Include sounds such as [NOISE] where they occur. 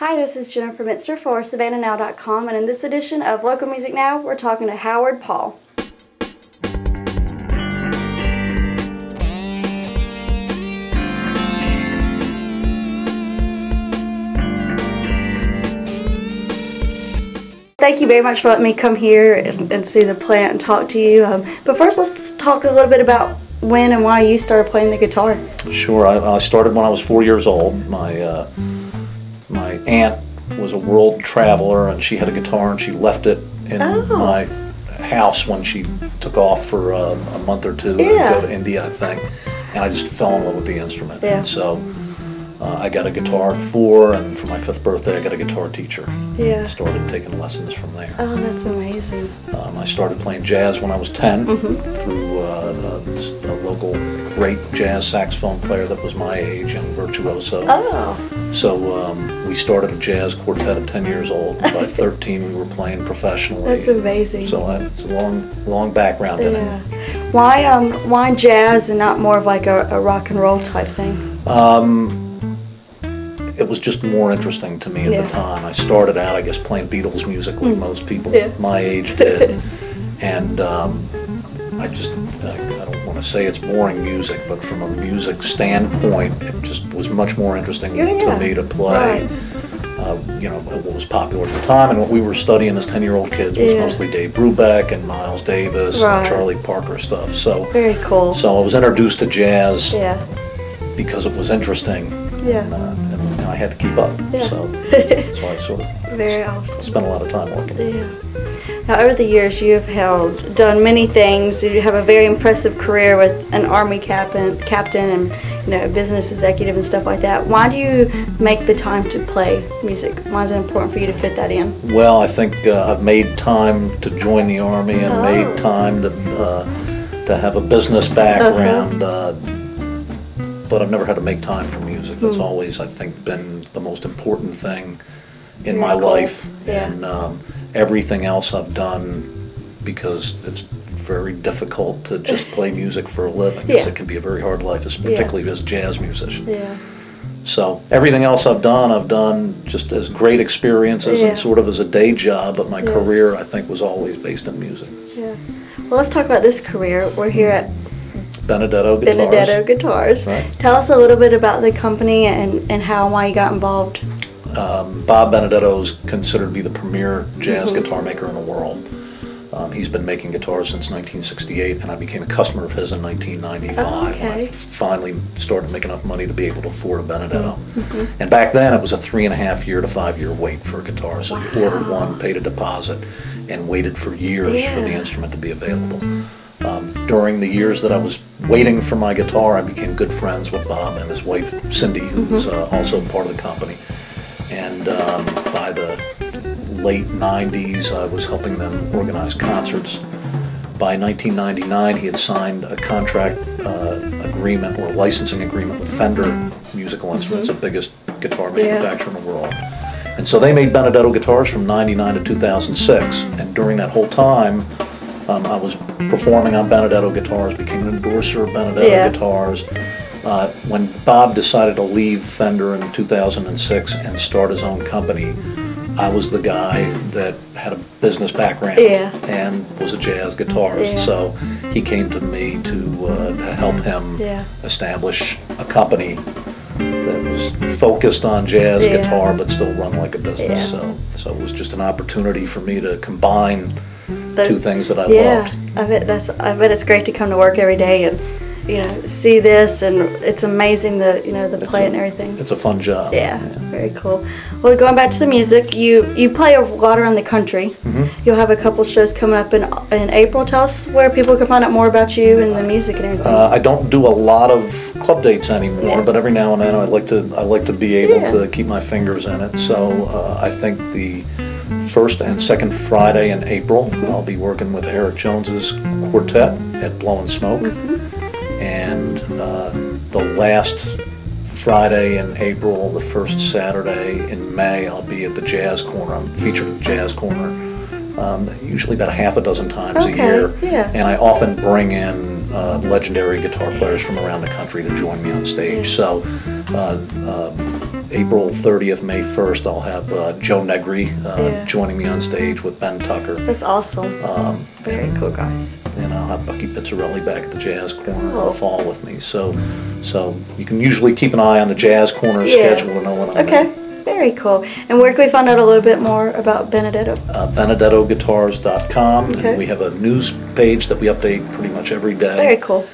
Hi, this is Jennifer Mitzer for SavannahNow.com, and in this edition of Local Music Now, we're talking to Howard Paul. Thank you very much for letting me come here and, and see the plant and talk to you. Um, but first, let's talk a little bit about when and why you started playing the guitar. Sure, I, I started when I was four years old. My uh, my aunt was a world traveler and she had a guitar and she left it in Oh. my house when she took off for uh, a month or two Yeah. to go to India, I think. And I just fell in love with the instrument. Yeah. And so uh, I got a guitar at four, and for my fifth birthday, I got a guitar teacher. Yeah. Started taking lessons from there. Oh, that's amazing. Um, I started playing jazz when I was 10 Mm-hmm. through uh, a, a local great jazz saxophone player that was my age and virtuoso. Oh, So um, we started a jazz quartet at 10 years old. And By [LAUGHS] 13, we were playing professionally. that's amazing. So I, it's a long, long background in Yeah. it. Why um why jazz and not more of like a, a rock and roll type thing? Um, it was just more interesting to me at Yeah. the time. I started out, I guess, playing Beatles music like most people Yeah. my age did, [LAUGHS] and um, I just I, I don't want to say it's boring music, but from a music standpoint, it just was much more interesting Yeah, to me to play. Right. Uh, you know what was popular at the time, and what we were studying as ten-year-old kids was mostly Dave Brubeck and Miles Davis Right. and Charlie Parker stuff. So, Very cool. so I was introduced to jazz yeah. because it was interesting Yeah. and, uh, and I had to keep up. Yeah. So, [LAUGHS] so I sort of Very awesome. spent a lot of time working. Yeah. Now, over the years, you have held, done many things. You have a very impressive career with an army captain, captain, and you know, business executive and stuff like that. Why do you make the time to play music? Why is it important for you to fit that in? Well, I think uh, I've made time to join the army and Oh. made time to uh, to have a business background, uh, but I've never had to make time for music. That's Hmm. always, I think, been the most important thing in my life, Yeah. and um, everything else I've done because it's very difficult to just [LAUGHS] play music for a living. Yeah. It can be a very hard life, Yeah. particularly as a jazz musician. Yeah. So everything else I've done, I've done just as great experiences Yeah. and sort of as a day job, but my Yeah. career, I think, was always based in music. Yeah. Well, let's talk about this career. We're here at Benedetto Guitars. Benedetto Guitars. Right. Tell us a little bit about the company and, and how and why you got involved. Um, Bob Benedetto is considered to be the premier jazz Mhm. guitar maker in the world. Um, he's been making guitars since 1968, and I became a customer of his in 1995. Oh, okay. I finally started making enough money to be able to afford a Benedetto. Mm-hmm. And back then, it was a three and a half year to five year wait for a guitar. So you ordered one, paid a deposit, and waited for years for the instrument to be available. During the years that I was waiting for my guitar, I became good friends with Bob and his wife Cindy, who was uh, also part of the company. And um, by the late 90s, I was helping them organize concerts. By 1999, he had signed a contract uh, agreement or licensing agreement with Fender Musical Instruments, the biggest guitar Yeah. manufacturer in the world. And so they made Benedetto guitars from 99 to 2006. And during that whole time, um, I was performing on Benedetto guitars, became an endorser of Benedetto Yeah. guitars. Uh, when Bob decided to leave Fender in 2006 and start his own company, I was the guy that had a business background Yeah. and was a jazz guitarist. Yeah. So he came to me to, uh, to help him Yeah. establish a company that was focused on jazz guitar but still run like a business. So, so it was just an opportunity for me to combine The- two things that I yeah, loved. I bet that's. I bet it's great to come to work every day and you know see this, and it's amazing the you know the It's play a- and everything. It's a fun job. Yeah, very cool. Well, going back to the music, you you play a lot around the country. Mhm. You'll have a couple shows coming up in in April. Tell us where people can find out more about you and the music and everything. Uh, I don't do a lot of club dates anymore, Yeah. but every now and then I like to I like to be able Yeah. to keep my fingers in it. So uh, I think the first and second Friday in April, I'll be working with Eric Jones's quartet at Blowing Smoke, and uh, the last Friday in April, the first Saturday in May, I'll be at the Jazz Corner. I'm featured at the Jazz Corner. Um, usually about a half a dozen times Okay, a year, yeah. and I often bring in uh, legendary guitar players from around the country to join me on stage. So uh, uh, April 30th, May 1st, I'll have uh, Joe Negri uh, Yeah. joining me on stage with Ben Tucker. That's awesome. Um, Very cool, guys. and I'll have Bucky Pizzarelli back at the Jazz Corner in Oh. the fall with me. So, so you can usually keep an eye on the Jazz Corner Yeah. schedule to know when I'm Okay, very cool. And where can we find out a little bit more about Benedetto? uh, BenedettoGuitars.com, Okay. and we have a news page that we update pretty much every day. Very cool.